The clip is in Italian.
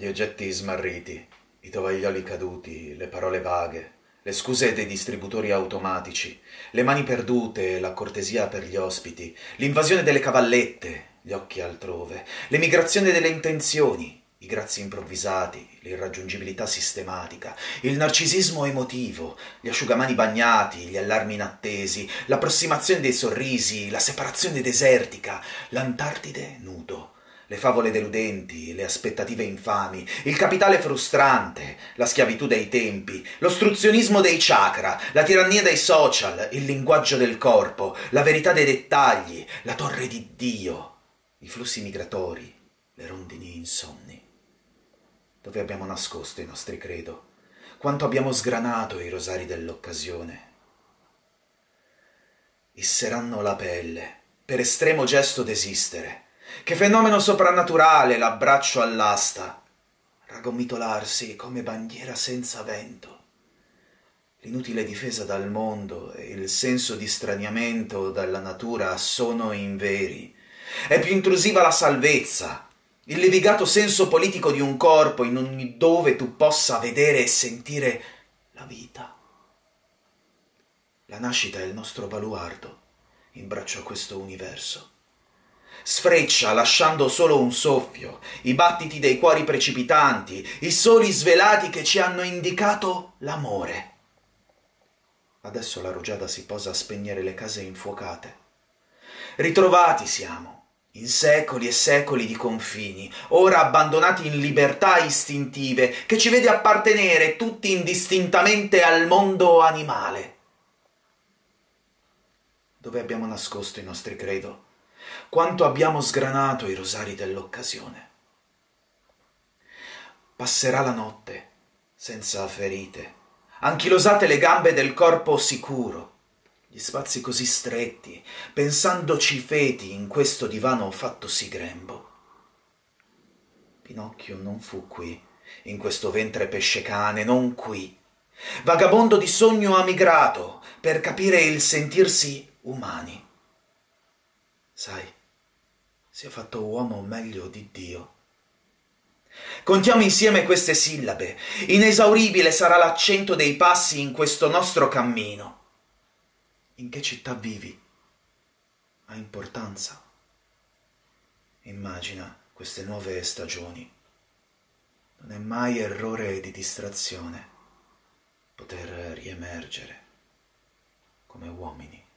Gli oggetti smarriti, i tovaglioli caduti, le parole vaghe, le scuse dei distributori automatici, le mani perdute, la cortesia per gli ospiti, l'invasione delle cavallette, gli occhi altrove, l'emigrazione delle intenzioni, i grazi improvvisati, l'irraggiungibilità sistematica, il narcisismo emotivo, gli asciugamani bagnati, gli allarmi inattesi, l'approssimazione dei sorrisi, la separazione desertica, l'Antartide nudo, le favole deludenti, le aspettative infami, il capitale frustrante, la schiavitù dei tempi, l'ostruzionismo dei chakra, la tirannia dei social, il linguaggio del corpo, la verità dei dettagli, la torre di Dio, i flussi migratori, le rondini insonni. Dove abbiamo nascosto i nostri credo? Quanto abbiamo sgranato i rosari dell'occasione? Isseranno la pelle, per estremo gesto d'esistere, che fenomeno soprannaturale l'abbraccio all'asta, ragomitolarsi come bandiera senza vento. L'inutile difesa dal mondo e il senso di straniamento dalla natura sono inveri. È più intrusiva la salvezza, il levigato senso politico di un corpo in ogni dove tu possa vedere e sentire la vita. La nascita è il nostro baluardo in braccio a questo universo sfreccia lasciando solo un soffio, i battiti dei cuori precipitanti, i soli svelati che ci hanno indicato l'amore. Adesso la rugiada si posa a spegnere le case infuocate. Ritrovati siamo, in secoli e secoli di confini, ora abbandonati in libertà istintive, che ci vede appartenere tutti indistintamente al mondo animale. Dove abbiamo nascosto i nostri credo? Quanto abbiamo sgranato i rosari dell'occasione. Passerà la notte, senza ferite, anchilosate le gambe del corpo sicuro, gli spazi così stretti, pensandoci feti in questo divano fattosi grembo. Pinocchio non fu qui, in questo ventre pesce cane, non qui. Vagabondo di sogno ha migrato per capire il sentirsi umani. Sai, si è fatto uomo meglio di Dio. Contiamo insieme queste sillabe. Inesauribile sarà l'accento dei passi in questo nostro cammino. In che città vivi? Ha importanza. Immagina queste nuove stagioni. Non è mai errore di distrazione poter riemergere come uomini.